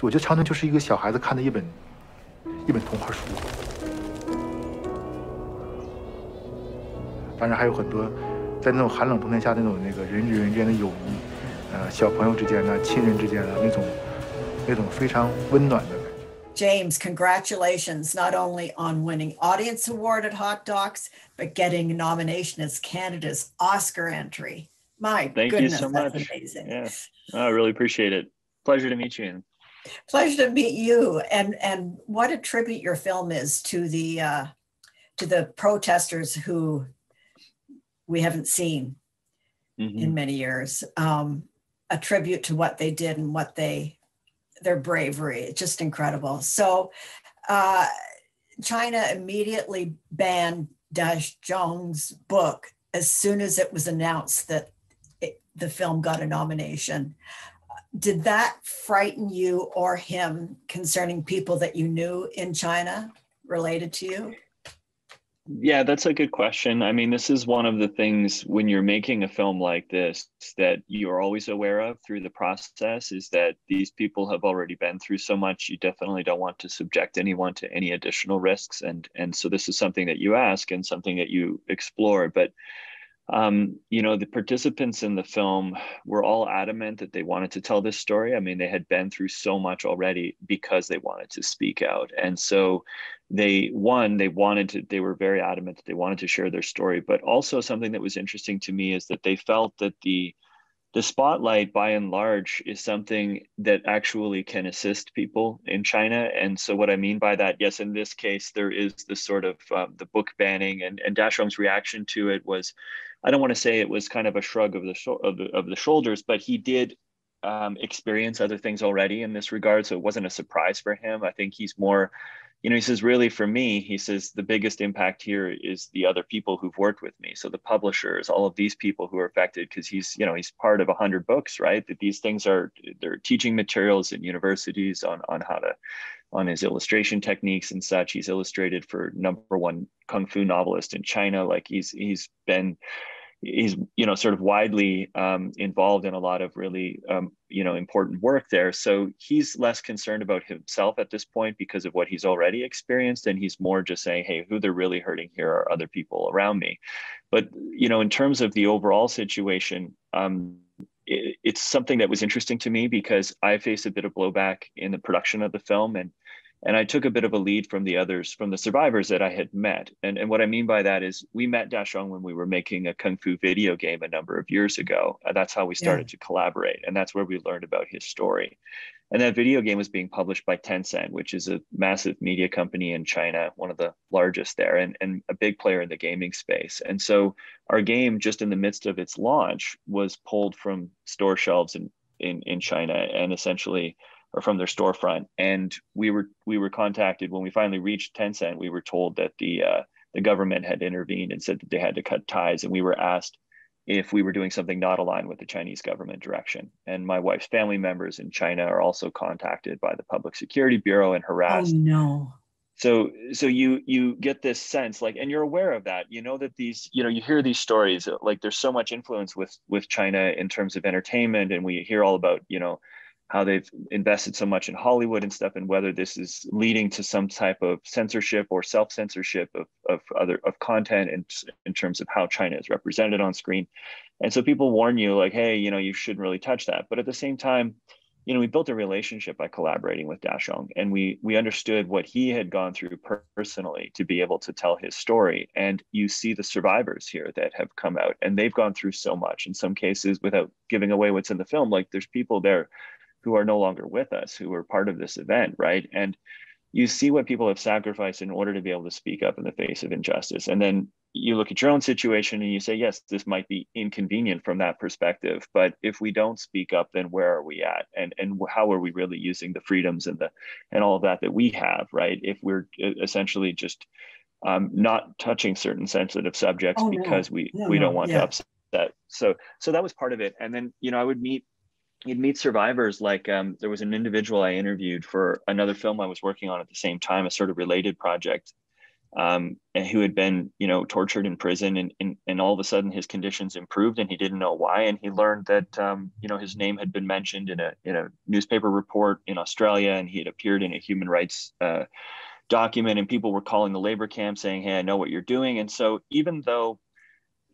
我觉得长城就是一个小孩子看的一本一本童话书。当然还有很多，在那种寒冷冬天下那种那个人与人之间的友谊，呃，小朋友之间的、亲人之间的那种那种非常温暖的。James, congratulations not only on winning Audience Award at Hot Docs, but getting a nomination as Canada's Oscar entry. My Thank goodness, you so that's much. amazing. Yeah, I really appreciate it. Pleasure to meet you. Pleasure to meet you. And and what a tribute your film is to the uh, to the protesters who we haven't seen Mhm. in many years. Um, a tribute to what they did and what they their bravery. It's just incredible. So uh, China immediately banned Daxiong's book as soon as it was announced that it, the film got a nomination. Did that frighten you or him concerning people that you knew in China related to you? Yeah, that's a good question. I mean, this is one of the things when you're making a film like this that you're always aware of through the process is that these people have already been through so much. You definitely don't want to subject anyone to any additional risks. And and so this is something that you ask and something that you explore. But um, you know, the participants in the film were all adamant that they wanted to tell this story. I mean, they had been through so much already because they wanted to speak out. And so they, one, they wanted to, they were very adamant that they wanted to share their story. But also, something that was interesting to me is that they felt that the, the spotlight by and large is something that actually can assist people in China. And so, what I mean by that, yes, in this case, there is this sort of um, the book banning, and, and Daxiong's reaction to it was, I don't want to say it was kind of a shrug of the, of the, of the shoulders, but he did um, experience other things already in this regard. So, it wasn't a surprise for him. I think he's more you know, he says, really for me, he says, the biggest impact here is the other people who've worked with me. So the publishers, all of these people who are affected, because he's, you know, he's part of a hundred books, right? That these things are, they're teaching materials in universities on, on how to, on his illustration techniques and such. He's illustrated for number one Kung Fu novelist in China. Like he's, he's been, he's you know sort of widely um, involved in a lot of really um, you know important work there. So he's less concerned about himself at this point because of what he's already experienced and he's more just saying hey who they're really hurting here are other people around me. But you know in terms of the overall situation um, it, it's something that was interesting to me because i faced a bit of blowback in the production of the film and and I took a bit of a lead from the others, from the survivors that I had met. And, and what I mean by that is we met Daxiong when we were making a Kung Fu video game a number of years ago. Uh, that's how we started yeah. to collaborate. And that's where we learned about his story. And that video game was being published by Tencent, which is a massive media company in China, one of the largest there, and, and a big player in the gaming space. And so our game, just in the midst of its launch, was pulled from store shelves in, in, in China and essentially or from their storefront. And we were we were contacted when we finally reached Tencent. We were told that the uh, the government had intervened and said that they had to cut ties, and we were asked if we were doing something not aligned with the Chinese government direction. And my wife's family members in China are also contacted by the Public Security Bureau and harassed. Oh no. So so you you get this sense like and you're aware of that. You know that these you know you hear these stories like there's so much influence with with China in terms of entertainment and we hear all about, you know, how they've invested so much in Hollywood and stuff, and whether this is leading to some type of censorship or self-censorship of, of other of content in, in terms of how China is represented on screen. And so people warn you like, hey, you know, you shouldn't really touch that. But at the same time, you know, we built a relationship by collaborating with Daxiong, and we we understood what he had gone through personally to be able to tell his story. And you see the survivors here that have come out, and they've gone through so much. In some cases, without giving away what's in the film, like there's people there who are no longer with us, who are part of this event, right? And you see what people have sacrificed in order to be able to speak up in the face of injustice. And then you look at your own situation and you say, yes, this might be inconvenient from that perspective. But if we don't speak up, then where are we at? And and how are we really using the freedoms and the and all of that that we have, right? If we're essentially just um, not touching certain sensitive subjects Oh, no. because we No, we no, don't want yeah. to upset. So so that was part of it. And then you know I would meet you'd meet survivors like um, there was an individual i interviewed for another film i was working on at the same time a sort of related project um, and who had been, you know, tortured in prison, and, and and all of a sudden his conditions improved, and he didn't know why, and he learned that, um, you know, his name had been mentioned in a in a newspaper report in Australia, and he had appeared in a human rights. Uh, document and people were calling the labor camp saying hey i know what you're doing and so even though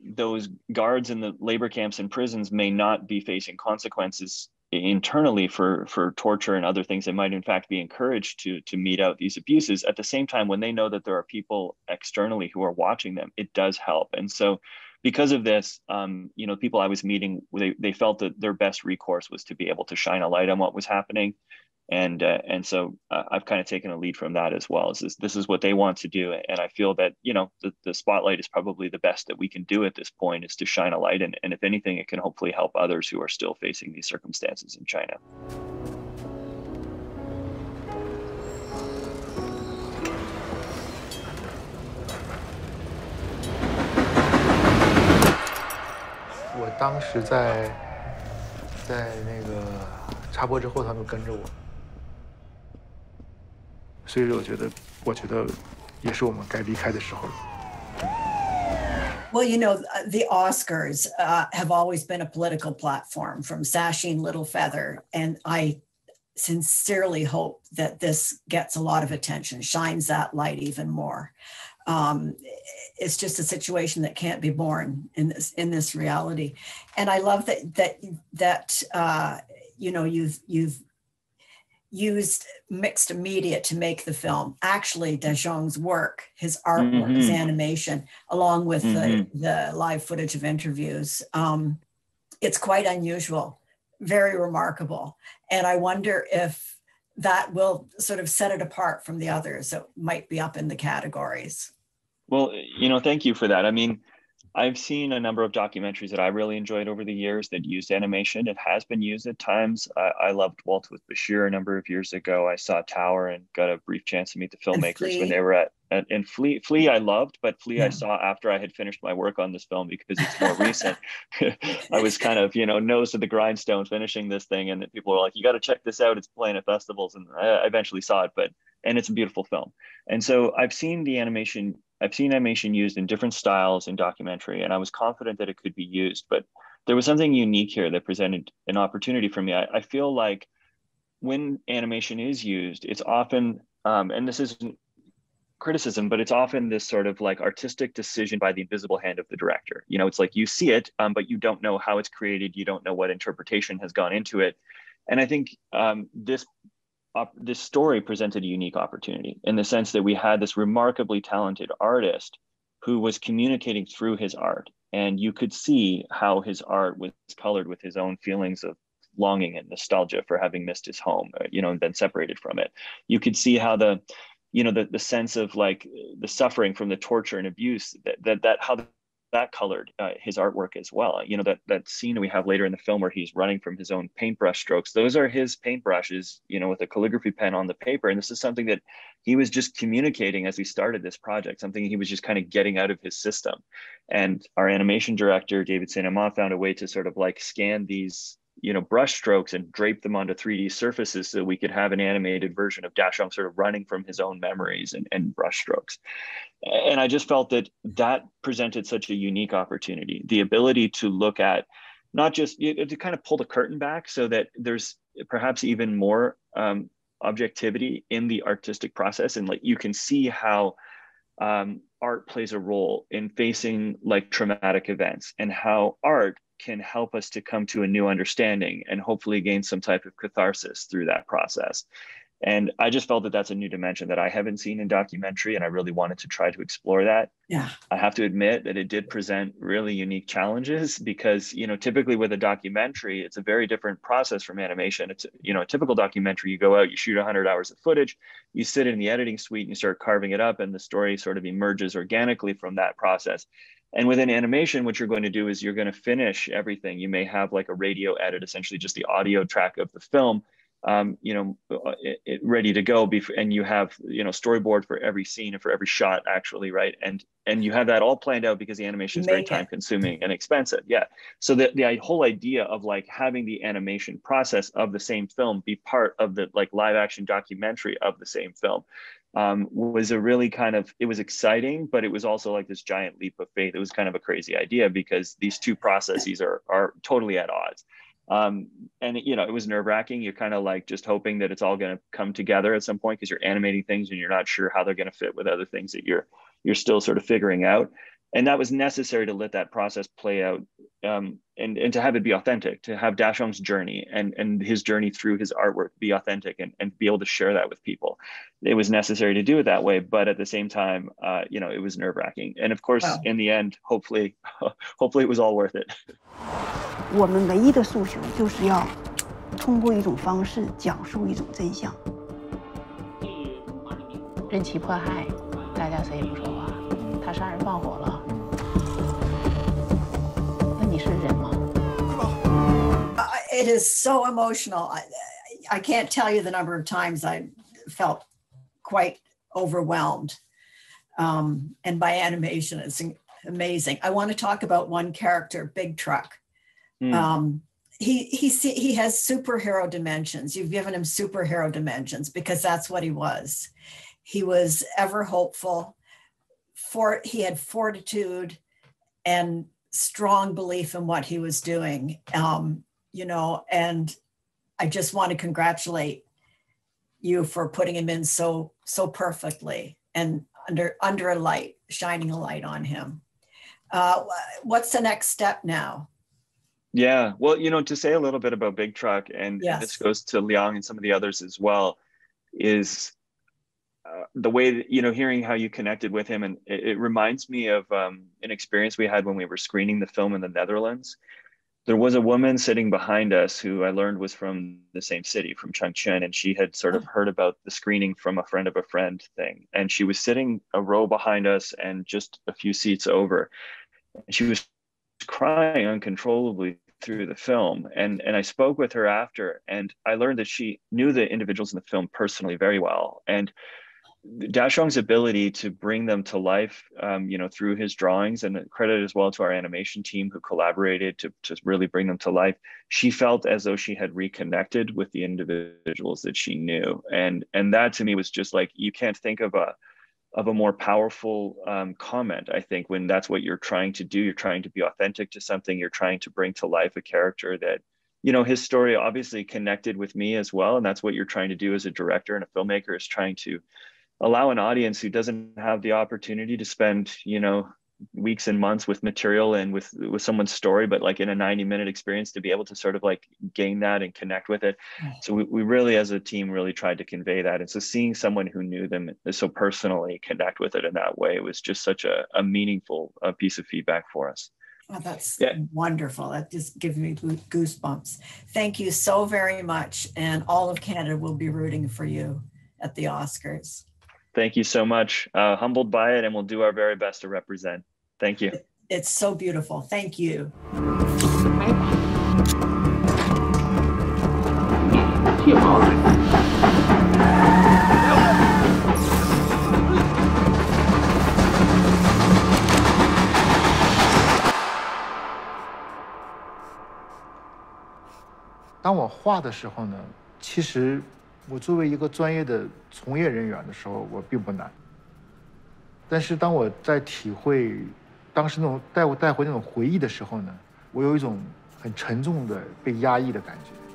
those guards in the labor camps and prisons may not be facing consequences internally for for torture and other things they might in fact be encouraged to to mete out these abuses. At the same time when they know that there are people externally who are watching them it does help. And so because of this um, you know people i was meeting they, they felt that their best recourse was to be able to shine a light on what was happening and uh, and so uh, I've kind of taken a lead from that as well. Is this, this is what they want to do, and I feel that you know the, the spotlight is probably the best that we can do at this point is to shine a light, and, and if anything, it can hopefully help others who are still facing these circumstances in China.我当时在在那个插播之后，他们跟着我。 well, you know, the Oscars uh, have always been a political platform from Sacheen Littlefeather. And I sincerely hope that this gets a lot of attention, shines that light even more. Um, it's just a situation that can't be borne in this in this reality. And I love that that that uh, you know you've you've used mixed media to make the film. Actually, De work, his artwork, mm-hmm. his animation, along with mm-hmm. the, the live footage of interviews. Um, it's quite unusual, very remarkable. And I wonder if that will sort of set it apart from the others that might be up in the categories. Well, you know, thank you for that. I mean, I've seen a number of documentaries that I really enjoyed over the years that used animation. It has been used at times. I, I loved Waltz with Bashir a number of years ago. I saw Tower and got a brief chance to meet the filmmakers when they were at, at and Flee. Flee I loved, but Flee yeah. I saw after I had finished my work on this film because it's more recent. I was kind of you know nose to the grindstone finishing this thing, and people were like, "You got to check this out. It's playing at festivals," and I eventually saw it, but and it's a beautiful film. And so I've seen the animation I've seen animation used in different styles in documentary, and I was confident that it could be used. But there was something unique here that presented an opportunity for me. I, I feel like when animation is used, it's often, um, and this isn't criticism, but it's often this sort of like artistic decision by the invisible hand of the director. You know, it's like you see it, um, but you don't know how it's created. You don't know what interpretation has gone into it. And I think um, this op- this story presented a unique opportunity in the sense that we had this remarkably talented artist who was communicating through his art. And you could see how his art was colored with his own feelings of longing and nostalgia for having missed his home uh, you know and been separated from it. You could see how the you know the, the sense of like the suffering from the torture and abuse that that, that how that colored uh, his artwork as well. You know that that scene we have later in the film where he's running from his own paintbrush strokes. Those are his paintbrushes, you know, with a calligraphy pen on the paper. And this is something that he was just communicating as he started this project. Something he was just kind of getting out of his system. And our animation director David Saint Amand found a way to sort of like scan these you know brush strokes and drape them onto 3d surfaces so we could have an animated version of Daxiong sort of running from his own memories and, and brush strokes. And i just felt that that presented such a unique opportunity the ability to look at not just to kind of pull the curtain back so that there's perhaps even more um, objectivity in the artistic process. And like you can see how um, art plays a role in facing like traumatic events and how art can help us to come to a new understanding and hopefully gain some type of catharsis through that process. And I just felt that that's a new dimension that I haven't seen in documentary, and I really wanted to try to explore that. Yeah. I have to admit that it did present really unique challenges because, you know, typically with a documentary, it's a very different process from animation. It's, you know, a typical documentary, you go out, you shoot 100 hours of footage, you sit in the editing suite and you start carving it up, and the story sort of emerges organically from that process. And within animation, what you're going to do is you're going to finish everything. You may have like a radio edit, essentially just the audio track of the film, um, you know, uh, it, it ready to go. Before, and you have, you know, storyboard for every scene and for every shot, actually, right? And and you have that all planned out because the animation is very time consuming and expensive. Yeah. So the the whole idea of like having the animation process of the same film be part of the like live action documentary of the same film um, was a really kind of it was exciting, but it was also like this giant leap of faith. It was kind of a crazy idea because these two processes are are totally at odds. Um, and you know, it was nerve wracking. You're kind of like just hoping that it's all going to come together at some point because you're animating things and you're not sure how they're going to fit with other things that you're you're still sort of figuring out and that was necessary to let that process play out um, and, and to have it be authentic, to have Daxiong's journey and, and his journey through his artwork be authentic and, and be able to share that with people. It was necessary to do it that way, but at the same time, uh, you know, it was nerve wracking. And of course, wow. in the end, hopefully, hopefully it was all worth it. 我们唯一的诉求就是要通过一种方式讲述一种真相。任其迫害，大家谁也不说话。他杀人放火了。It is so emotional. I, I can't tell you the number of times I felt quite overwhelmed. Um, and by animation, it's amazing. I want to talk about one character, Big Truck. Mm. Um, he he he has superhero dimensions. You've given him superhero dimensions because that's what he was. He was ever hopeful. For he had fortitude and strong belief in what he was doing. Um, you know, and I just want to congratulate you for putting him in so so perfectly and under under a light, shining a light on him. Uh, what's the next step now? Yeah, well, you know, to say a little bit about Big Truck, and yes. this goes to Liang and some of the others as well, is uh, the way that, you know, hearing how you connected with him, and it, it reminds me of um, an experience we had when we were screening the film in the Netherlands. There was a woman sitting behind us who I learned was from the same city, from Changchun, and she had sort of oh. heard about the screening from a friend of a friend thing. And she was sitting a row behind us and just a few seats over. And she was crying uncontrollably through the film and and I spoke with her after and I learned that she knew the individuals in the film personally very well and Daxiong's ability to bring them to life, um, you know, through his drawings, and credit as well to our animation team who collaborated to, to really bring them to life. She felt as though she had reconnected with the individuals that she knew, and and that to me was just like you can't think of a of a more powerful um, comment i think when that's what you're trying to do. You're trying to be authentic to something. You're trying to bring to life a character that you know his story obviously connected with me as well and that's what you're trying to do as a director and a filmmaker is trying to allow an audience who doesn't have the opportunity to spend you know weeks and months with material and with with someone's story but like in a 90 minute experience to be able to sort of like gain that and connect with it mm. so we, we really as a team really tried to convey that and so seeing someone who knew them so personally connect with it in that way was just such a, a meaningful uh, piece of feedback for us Oh, that's yeah. wonderful. That just gives me goosebumps. Thank you so very much. And all of Canada will be rooting for you at the Oscars. Thank you so much. Uh, humbled by it, and we'll do our very best to represent. Thank you. It's so beautiful. Thank you. 当我画的时候呢，其实 我作为一个专业的从业人员的时候，我并不难。但是当我在体会当时那种带我带回那种回忆的时候呢，我有一种很沉重的被压抑的感觉。